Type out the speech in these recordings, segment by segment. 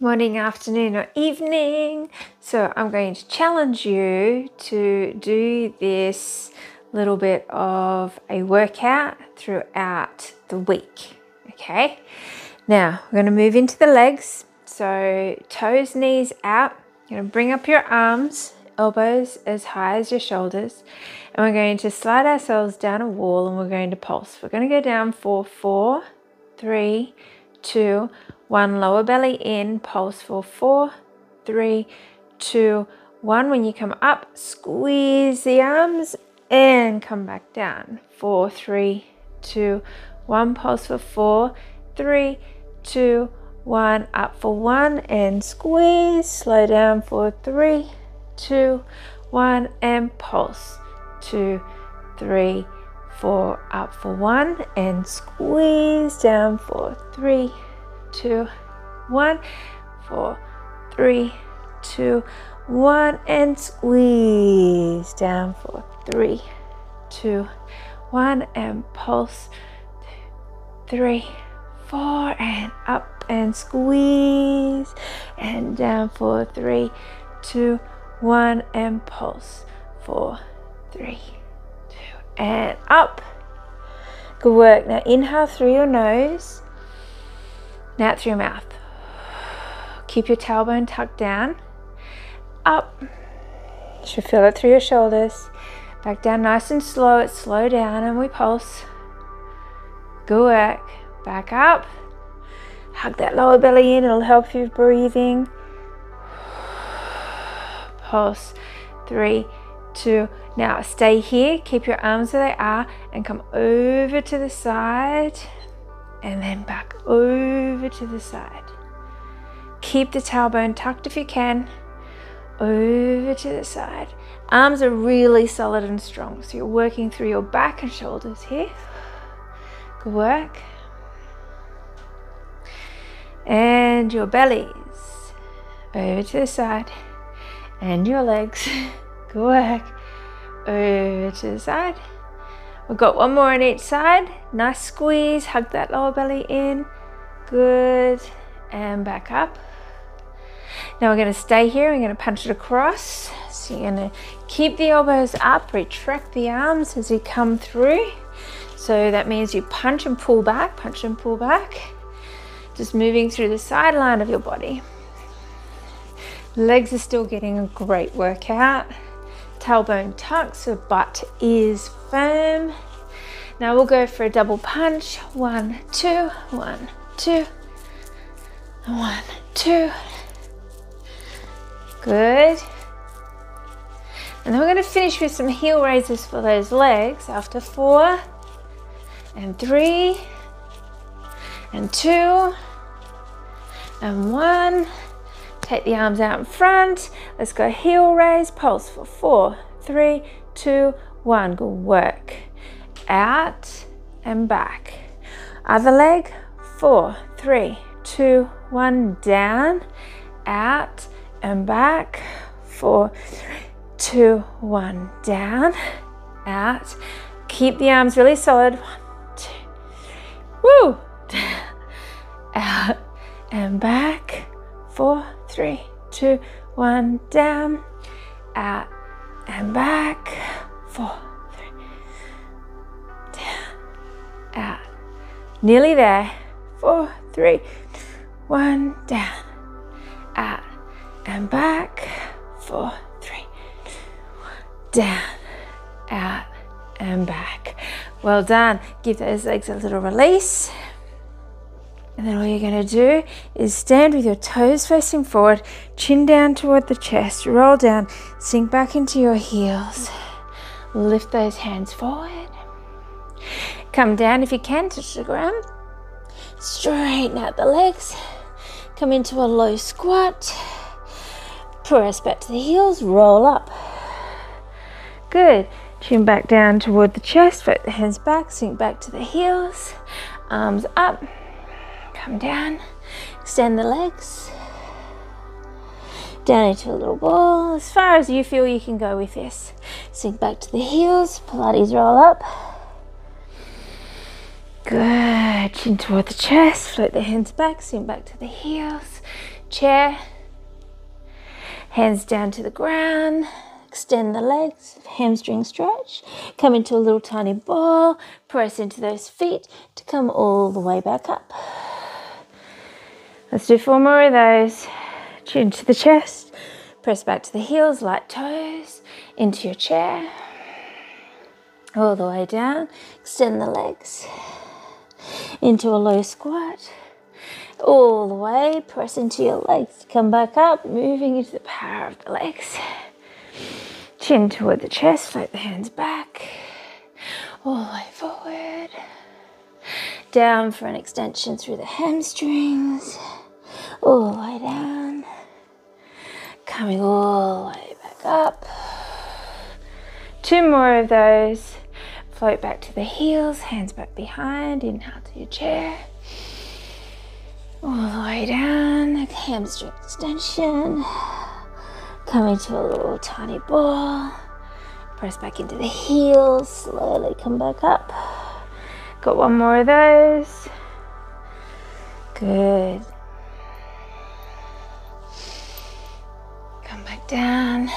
morning, afternoon, or evening. So, I'm going to challenge you to do this little bit of a workout throughout the week. Okay, now we're going to move into the legs. So, toes, knees out. You're going to bring up your arms, elbows as high as your shoulders, and we're going to slide ourselves down a wall and we're going to pulse. We're going to go down for four, three, two, one. Lower belly in, pulse for four, three, two, one. When you come up, squeeze the arms and come back down. Four, three, two, one. Pulse for four, three, two, one. Up for one and squeeze. Slow down for three, two, one, and pulse. Two, three, four. Up for one and squeeze down for three, two, one. Four, three, two, one, and squeeze down for three, two, one, and pulse. Three, four, and up and squeeze, and down for three, two, one, and pulse. Four, three, two, and up. Good work. Now inhale through your nose, now out through your mouth. Keep your tailbone tucked down, up. You should feel it through your shoulders. Back down nice and slow. It's slow down and we pulse. Good work. Back up. Hug that lower belly in. It'll help you breathing. Pulse. Three, two. Now stay here. Keep your arms where they are and come over to the side and then back over to the side. Keep the tailbone tucked if you can. Over to the side. Arms are really solid and strong, so you're working through your back and shoulders here. Good work. And your bellies over to the side, and your legs. Good work. Over to the side. We've got one more on each side. Nice squeeze. Hug that lower belly in. Good. And back up. Now we're going to stay here. We're going to punch it across. So you're going to keep the elbows up, retract the arms as you come through. So that means you punch and pull back, punch and pull back. Just moving through the sideline of your body. Legs are still getting a great workout. Tailbone tucks, so butt is firm. Now we'll go for a double punch. One, two, one, two, one, two. Good. And then we're going to finish with some heel raises for those legs after four and three and two and one. Take the arms out in front. Let's go heel raise, pulse for four, three, two, one. Good work. Out and back. Other leg, four, three, two, one. Down, out and back. Four, three, two, one. Down, out. Keep the arms really solid. One, two, woo. Out and back. Four, three, two, one. Down, out and back. Four, three, down, out. Ah, nearly there. Four, three, one. Down, out ah, and back. Four, three, down, out, ah, and back. Well done. Give those legs a little release. And then all you're going to do is stand with your toes facing forward, chin down toward the chest, roll down, sink back into your heels. Lift those hands forward. Come down if you can, touch the ground. Straighten out the legs. Come into a low squat. Press back to the heels, roll up. Good. Chin back down toward the chest, put the hands back, sink back to the heels, arms up come down, extend the legs, down into a little ball, as far as you feel you can go with this. Sink back to the heels, Pilates roll up. Good, chin toward the chest, float the hands back, sink back to the heels, chair. Hands down to the ground. Extend the legs, hamstring stretch. Come into a little tiny ball. Press into those feet to come all the way back up. Let's do four more of those. Chin to the chest. Press back to the heels, light toes, into your chair. All the way down. Extend the legs into a low squat. All the way, press into your legs. Come back up, moving into the power of the legs. Chin toward the chest, float the hands back. All the way forward. Down for an extension through the hamstrings. All the way down. Coming all the way back up. Two more of those. Float back to the heels, hands back behind. Inhale to your chair. All the way down, hamstring extension. Coming to a little tiny ball. Press back into the heels, slowly come back up. Got one more of those. Good. Down.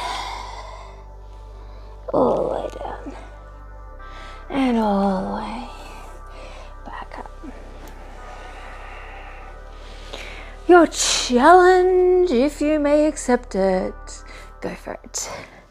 All the way down. And all the way back up. Your challenge, if you may accept it, go for it.